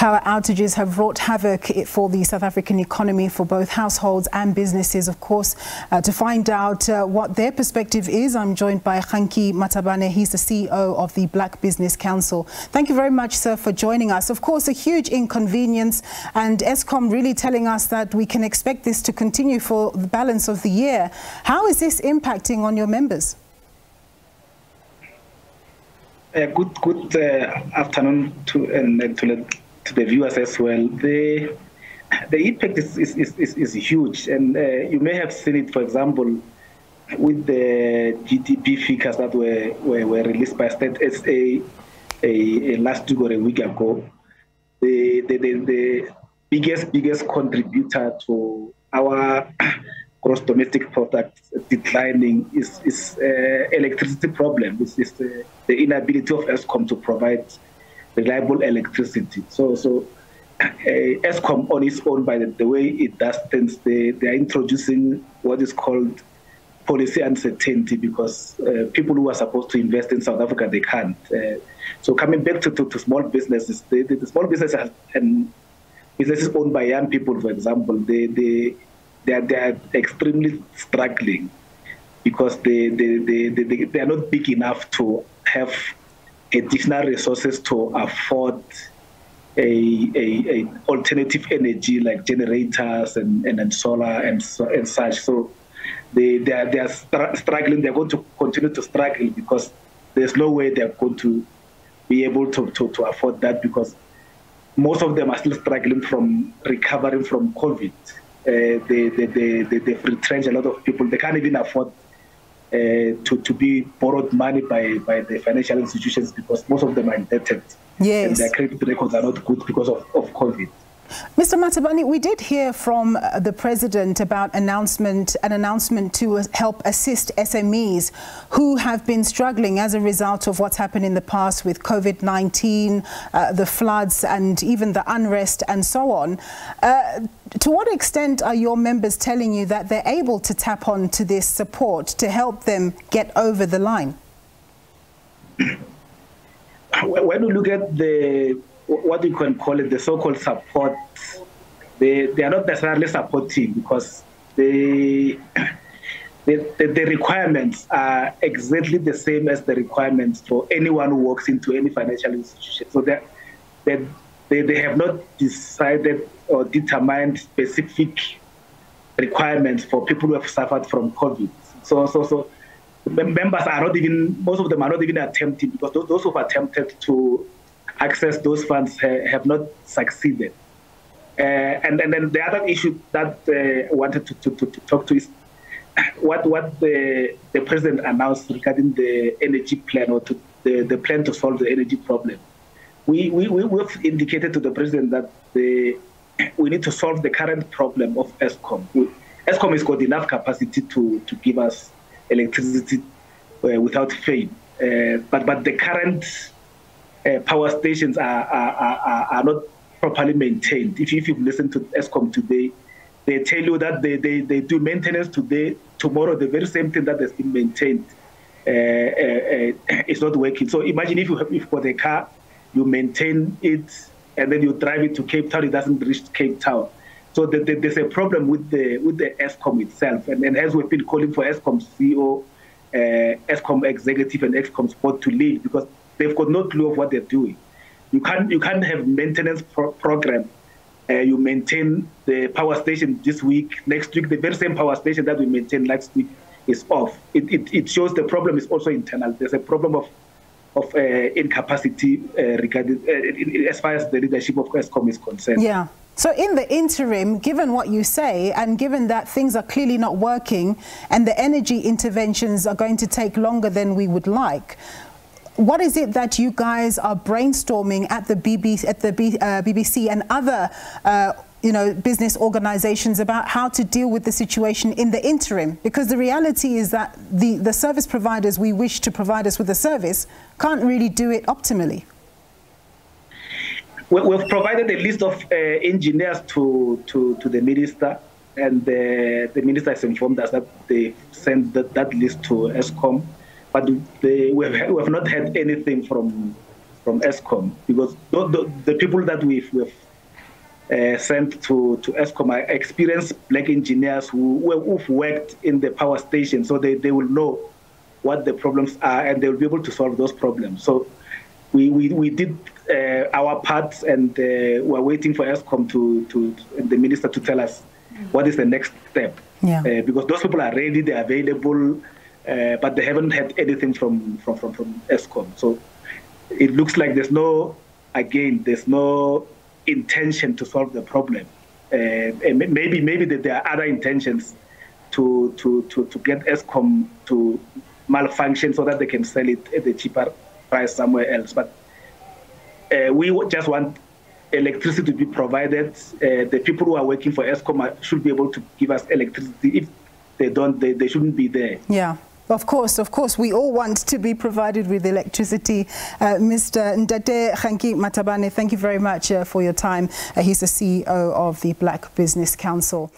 Power outages have wrought havoc for the South African economy for both households and businesses, of course. Uh, to find out uh, what their perspective is, I'm joined by Kganki Matabane. He's the CEO of the Black Business Council. Thank you very much, sir, for joining us. Of course, a huge inconvenience, and Eskom really telling us that we can expect this to continue for the balance of the year. How is this impacting on your members? Uh, good good uh, afternoon to, and, to, to the viewers as well. The the impact is is, is, is huge, and uh, you may have seen it, for example, with the GDP figures that were were, were released by Stats SA a, a, last week or a week ago. The, the the, the biggest biggest contributor to our gross domestic product declining is is uh, electricity problem. It's, it's the, the inability of Eskom to provide reliable electricity. So, so uh, Eskom on its own, by the, the, way it does things, they, they are introducing what is called policy uncertainty because uh, people who are supposed to invest in South Africa, they can't. Uh, so coming back to, to, to small businesses, the small businesses and businesses owned by young people, for example, they, they, they, are, they are extremely struggling because they, they, they, they, they are not big enough to have additional resources to afford a, a, a, alternative energy like generators and, and, and solar and, and such. So they, they are, they are str struggling. They're going to continue to struggle because there's no way they're going to be able to, to, to afford that because most of them are still struggling from recovering from COVID. Uh, they, they, they, they, they've retrenched a lot of people. They can't even afford uh, to, to be borrowed money by, by the financial institutions because most of them are indebted. Yes. And their credit records are not good because of, of COVID. Mr. Matabane, we did hear from uh, the president about announcement, an announcement to uh, help assist SMEs who have been struggling as a result of what's happened in the past with COVID-19, uh, the floods and even the unrest and so on. Uh, to what extent are your members telling you that they're able to tap on to this support to help them get over the line? When we look at the what you can call it the so-called support, they, they are not necessarily supporting because they, the, the, the, requirements are exactly the same as the requirements for anyone who walks into any financial institution. So they, they, they, they have not decided or determined specific requirements for people who have suffered from COVID. So, so, so members are not even, most of them are not even attempting because those, those who have attempted to access those funds ha have not succeeded. Uh, and, and then the other issue that uh, I wanted to, to, to, talk to is what what the, the president announced regarding the energy plan or to the, the plan to solve the energy problem. We, we, we, have indicated to the president that the, we need to solve the current problem of Eskom. Eskom has got enough capacity to, to give us electricity uh, without fail. Uh, but, but the current uh, power stations are, are, are, are not properly maintained. If, if you've listened to Eskom today, they tell you that they, they, they do maintenance today, tomorrow, the very same thing that has been maintained uh, uh, uh, is not working. So imagine if you have if got a car, you maintain it, and then you drive it to Cape Town, it doesn't reach Cape Town. So the, the, there's a problem with the with the Eskom itself, and, and as we've been calling for Eskom CEO, uh, Eskom executive, and Eskom board to lead because they've got no clue of what they're doing. You can't you can't have maintenance pro program. Uh, you maintain the power station this week, next week the very same power station that we maintained last week is off. It, it, it shows the problem is also internal. There's a problem of of uh, incapacity uh, regarding uh, as far as the leadership of Eskom is concerned. Yeah. So in the interim, given what you say, and given that things are clearly not working and the energy interventions are going to take longer than we would like, what is it that you guys are brainstorming at the BBC, at the B, uh, BBC and other uh, you know, business organizations about how to deal with the situation in the interim? Because the reality is that the, the service providers we wish to provide us with a service can't really do it optimally. We've provided a list of uh, engineers to, to, to the minister, and the, the minister has informed us that they sent that, that list to Eskom but they, we, have, we have not had anything from from Eskom because the, the, the people that we've, we've uh, sent to, to Eskom are experienced black engineers who, who've worked in the power station, so they, they will know what the problems are and they will be able to solve those problems. So we, we, we did uh, our part and uh, we're waiting for Eskom to, to, to, the minister to tell us what is the next step. Yeah. Uh, because those people are ready, they're available, uh, but they haven't had anything from, from, from, from Eskom. So it looks like there's no, again, there's no intention to solve the problem. Uh, maybe maybe that there are other intentions to, to, to, to get Eskom to malfunction so that they can sell it at a cheaper price somewhere else. But uh, we just want electricity to be provided. Uh, the people who are working for Eskom should be able to give us electricity. If they don't, they, they shouldn't be there. Yeah. Of course, of course, we all want to be provided with electricity. Uh, Mr. Ntate Kganki Matabane, thank you very much uh, for your time. Uh, he's the CEO of the Black Business Council.